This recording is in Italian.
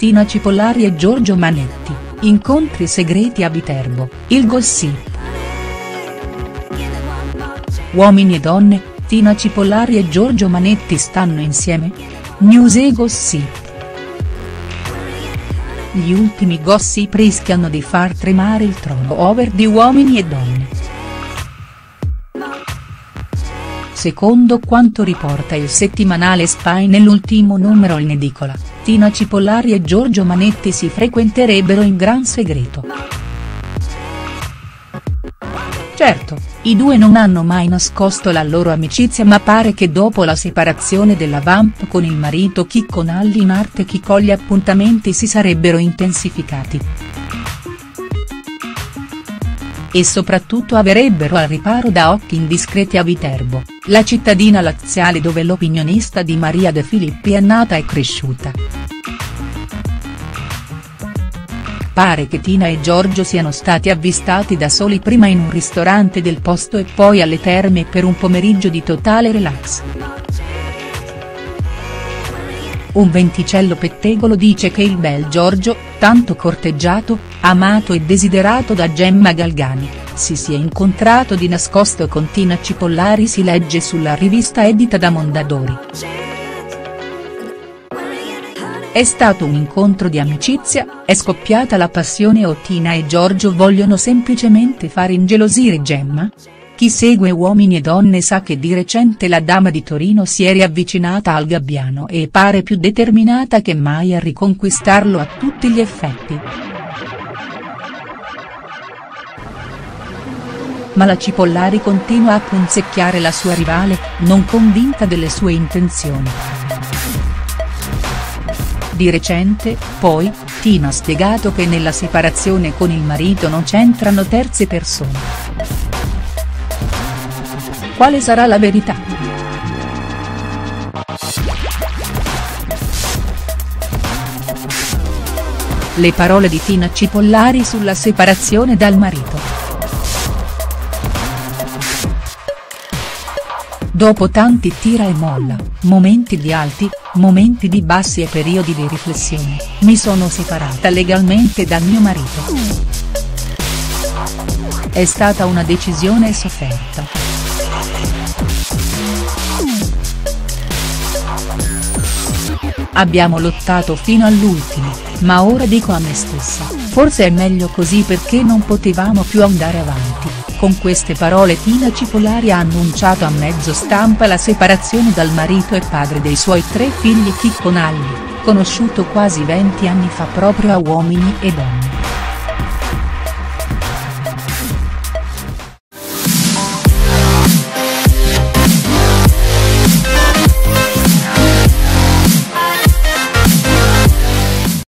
Tina Cipollari e Giorgio Manetti, incontri segreti a Viterbo, il gossip. Uomini e donne, Tina Cipollari e Giorgio Manetti stanno insieme? News e gossip. Gli ultimi gossip rischiano di far tremare il trono over di Uomini e Donne. Secondo quanto riporta il settimanale Spy nell'ultimo numero in edicola, Tina Cipollari e Giorgio Manetti si frequenterebbero in gran segreto. Certo, i due non hanno mai nascosto la loro amicizia ma pare che dopo la separazione della Vamp con il marito Chicco Nalli in arte chi con gli appuntamenti si sarebbero intensificati. E soprattutto avrebbero al riparo da occhi indiscreti a Viterbo, la cittadina laziale dove l'opinionista di Maria De Filippi è nata e cresciuta. Pare che Tina e Giorgio siano stati avvistati da soli prima in un ristorante del posto e poi alle terme per un pomeriggio di totale relax. Un venticello pettegolo dice che il bel Giorgio, tanto corteggiato, amato e desiderato da Gemma Galgani, si sia incontrato di nascosto con Tina Cipollari si legge sulla rivista edita da Mondadori. È stato un incontro di amicizia, è scoppiata la passione o Tina e Giorgio vogliono semplicemente far ingelosire Gemma? Chi segue Uomini e Donne sa che di recente la dama di Torino si è riavvicinata al gabbiano e pare più determinata che mai a riconquistarlo a tutti gli effetti. Ma la Cipollari continua a punzecchiare la sua rivale, non convinta delle sue intenzioni. Di recente, poi, Tina ha spiegato che nella separazione con il marito non c'entrano terze persone. Quale sarà la verità?. Le parole di Tina Cipollari sulla separazione dal marito. Dopo tanti tira e molla, momenti di alti, momenti di bassi e periodi di riflessione, mi sono separata legalmente dal mio marito. È stata una decisione sofferta. Abbiamo lottato fino all'ultimo, ma ora dico a me stessa, forse è meglio così perché non potevamo più andare avanti. Con queste parole Tina Cipollari ha annunciato a mezzo stampa la separazione dal marito e padre dei suoi tre figli Chicco Nalli, conosciuto quasi 20 anni fa proprio a Uomini e Donne.